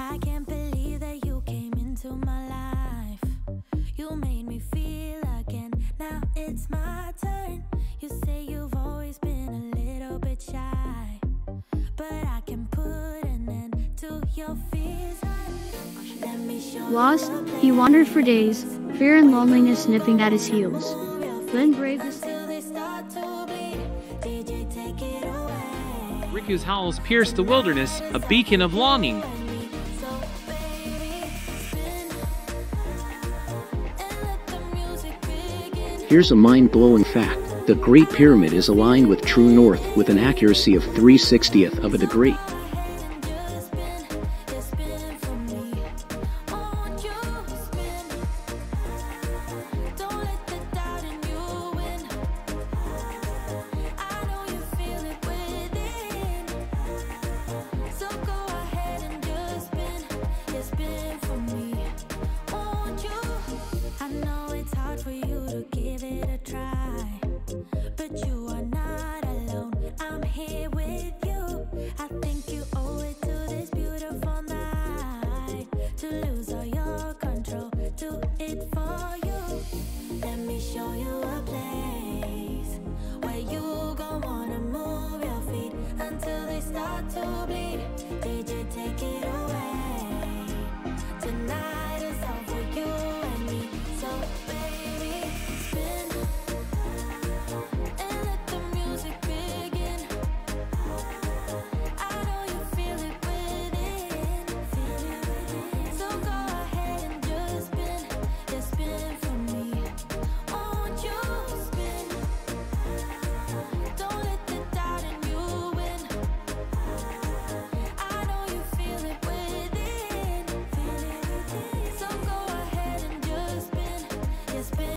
I can't believe that you came into my life. You made me feel again. Now it's my turn. You say you've always been a little bit shy, but I can put an end to your fears. Let me show you Lost, he wandered for days, fear and loneliness nipping at his heels. Then braved the until they start to bleed. DJ, take it away. Riku's howls pierced the wilderness, a beacon of longing. Here's a mind-blowing fact. The Great Pyramid is aligned with true north with an accuracy of 3 60th of a degree. For you to a try. But you are not alone. I'm here with you. I think you owe it to this beautiful night to lose all your control. Do it for you. Let me show you a place where you gon' wanna move your feet until they start to bleed. DJ, take it.